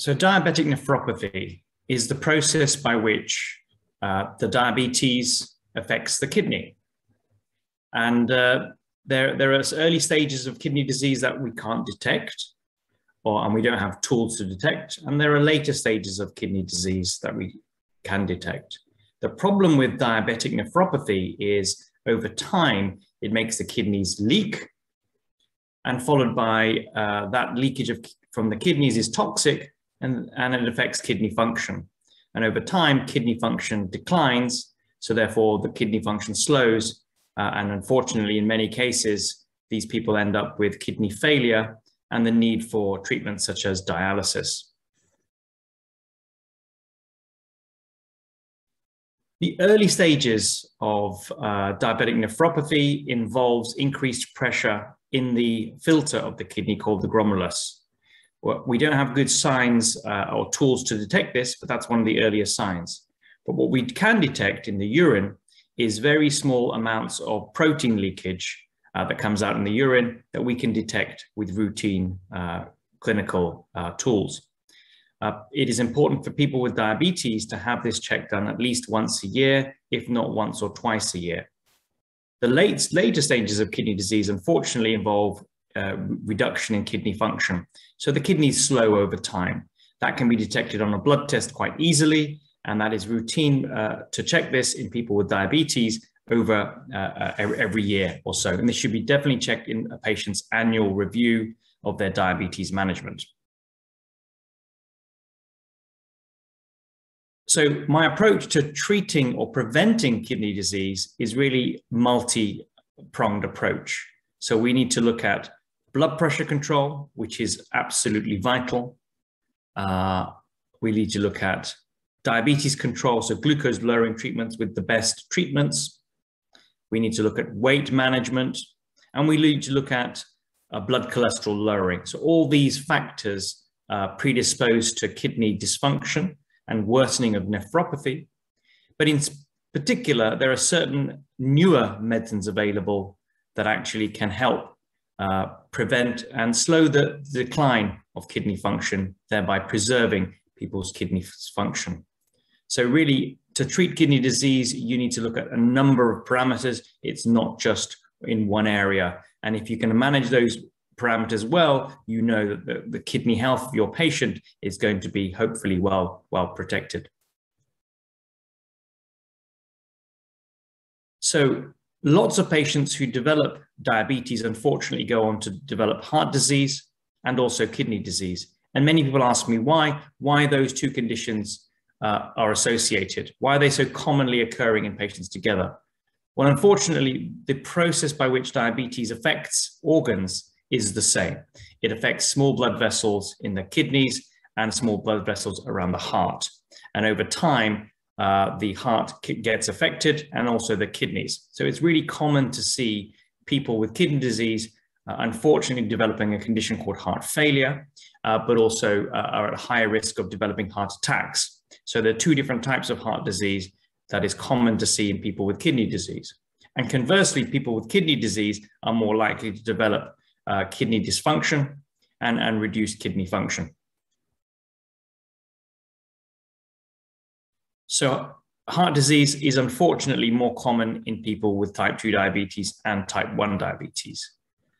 So diabetic nephropathy is the process by which uh, the diabetes affects the kidney. And uh, there, there are early stages of kidney disease that we can't detect, or, and we don't have tools to detect. And there are later stages of kidney disease that we can detect. The problem with diabetic nephropathy is over time, it makes the kidneys leak and followed by uh, that leakage of, from the kidneys is toxic and, and it affects kidney function. And over time, kidney function declines. So therefore the kidney function slows. Uh, and unfortunately, in many cases, these people end up with kidney failure and the need for treatments such as dialysis. The early stages of uh, diabetic nephropathy involves increased pressure in the filter of the kidney called the glomerulus. We don't have good signs uh, or tools to detect this, but that's one of the earliest signs. But what we can detect in the urine is very small amounts of protein leakage uh, that comes out in the urine that we can detect with routine uh, clinical uh, tools. Uh, it is important for people with diabetes to have this check done at least once a year, if not once or twice a year. The late, later stages of kidney disease, unfortunately, involve uh, reduction in kidney function. So the kidneys slow over time. That can be detected on a blood test quite easily, and that is routine uh, to check this in people with diabetes over uh, uh every year or so. And this should be definitely checked in a patient's annual review of their diabetes management. So my approach to treating or preventing kidney disease is really multi-pronged approach. So we need to look at blood pressure control, which is absolutely vital. Uh, we need to look at diabetes control, so glucose lowering treatments with the best treatments. We need to look at weight management, and we need to look at uh, blood cholesterol lowering. So all these factors uh, predispose to kidney dysfunction and worsening of nephropathy. But in particular, there are certain newer medicines available that actually can help uh, prevent and slow the decline of kidney function, thereby preserving people's kidney function. So really, to treat kidney disease, you need to look at a number of parameters. It's not just in one area. And if you can manage those parameters well, you know that the, the kidney health of your patient is going to be hopefully well, well protected. So lots of patients who develop diabetes unfortunately go on to develop heart disease and also kidney disease. And many people ask me why, why those two conditions uh, are associated. Why are they so commonly occurring in patients together? Well, unfortunately, the process by which diabetes affects organs is the same. It affects small blood vessels in the kidneys and small blood vessels around the heart. And over time, uh, the heart gets affected and also the kidneys. So it's really common to see people with kidney disease uh, unfortunately developing a condition called heart failure, uh, but also uh, are at higher risk of developing heart attacks. So there are two different types of heart disease that is common to see in people with kidney disease. And conversely, people with kidney disease are more likely to develop uh, kidney dysfunction and, and reduced kidney function. So heart disease is unfortunately more common in people with type 2 diabetes and type 1 diabetes.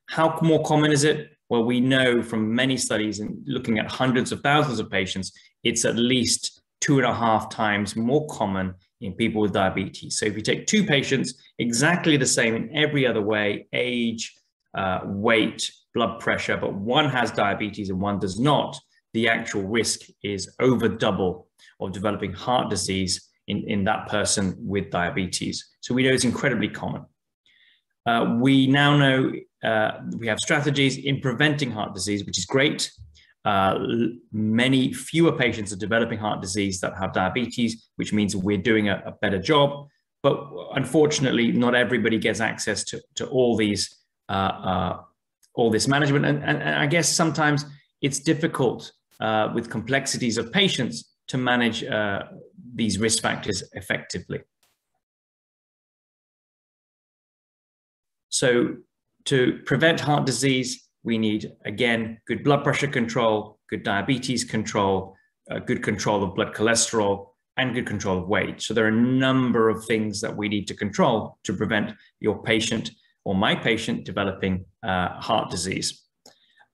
How more common is it? Well, we know from many studies and looking at hundreds of thousands of patients, it's at least two and a half times more common in people with diabetes. So if you take two patients, exactly the same in every other way, age, uh, weight, blood pressure, but one has diabetes and one does not, the actual risk is over double of developing heart disease in, in that person with diabetes. So we know it's incredibly common. Uh, we now know uh, we have strategies in preventing heart disease, which is great. Uh, many fewer patients are developing heart disease that have diabetes, which means we're doing a, a better job. But unfortunately, not everybody gets access to, to all these uh, uh, all this management. And, and, and, I guess sometimes it's difficult uh, with complexities of patients to manage these risk factors effectively. So to prevent heart disease, we need, again, good blood pressure control, good diabetes control, uh, good control of blood cholesterol, and good control of weight. So there are a number of things that we need to control to prevent your patient or my patient developing uh, heart disease.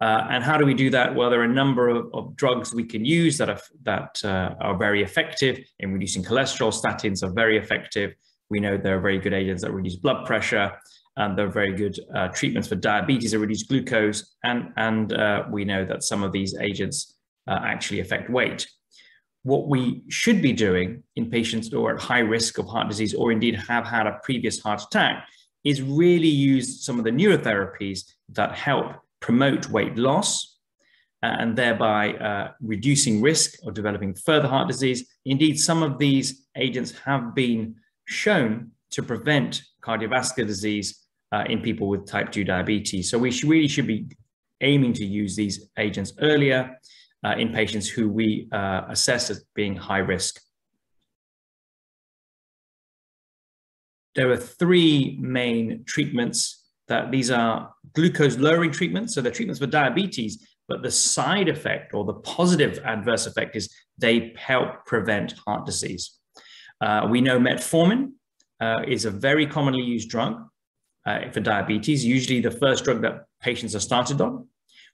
Uh, and how do we do that? Well, there are a number of, of drugs we can use that are, that uh, are very effective in reducing cholesterol. Statins are very effective. We know there are very good agents that reduce blood pressure, and there are very good uh, treatments for diabetes that reduce glucose. And, and uh, we know that some of these agents uh, actually affect weight. What we should be doing in patients who are at high risk of heart disease or indeed have had a previous heart attack is really use some of the newer therapies that help promote weight loss uh, and thereby uh, reducing risk of developing further heart disease. Indeed, some of these agents have been shown to prevent cardiovascular disease uh, in people with type 2 diabetes. So we really should be aiming to use these agents earlier uh, in patients who we uh, assess as being high risk. There are three main treatments that these are glucose lowering treatments. So they're treatments for diabetes, but the side effect or the positive adverse effect is they help prevent heart disease. Uh, we know metformin uh, is a very commonly used drug uh, for diabetes, usually the first drug that patients are started on.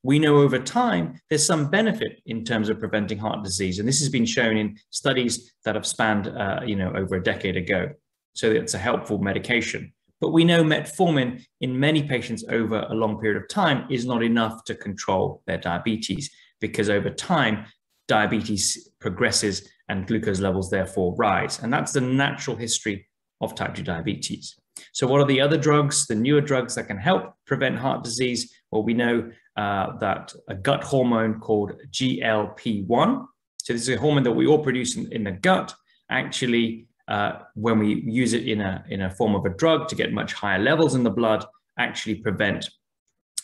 We know over time there's some benefit in terms of preventing heart disease, and this has been shown in studies that have spanned, uh, you know, over a decade ago. So it's a helpful medication. But we know metformin in many patients over a long period of time is not enough to control their diabetes because over time, diabetes progresses and glucose levels therefore rise. And that's the natural history of type 2 diabetes. So what are the other drugs, the newer drugs that can help prevent heart disease? Well, we know uh, that a gut hormone called GLP-1, so this is a hormone that we all produce in, in the gut, actually uh, when we use it in a, in a form of a drug to get much higher levels in the blood, actually prevent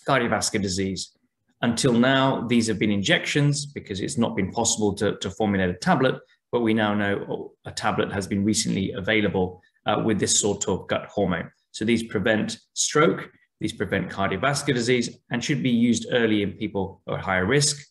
cardiovascular disease. Until now, these have been injections because it's not been possible to, to formulate a tablet, but we now know a tablet has been recently available uh, with this sort of gut hormone. So these prevent stroke, these prevent cardiovascular disease, and should be used early in people at higher risk.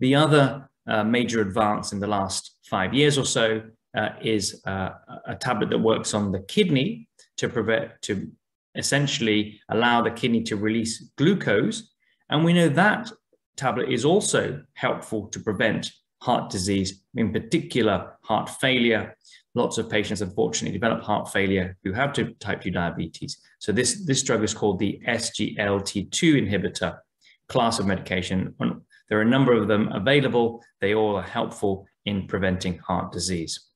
The other uh, major advance in the last five years or so uh, is uh, a tablet that works on the kidney to prevent to essentially allow the kidney to release glucose. And we know that tablet is also helpful to prevent heart disease, in particular heart failure. Lots of patients unfortunately develop heart failure who have type 2 diabetes. So this, this drug is called the SGLT2 inhibitor class of medication. There are a number of them available. They all are helpful in preventing heart disease.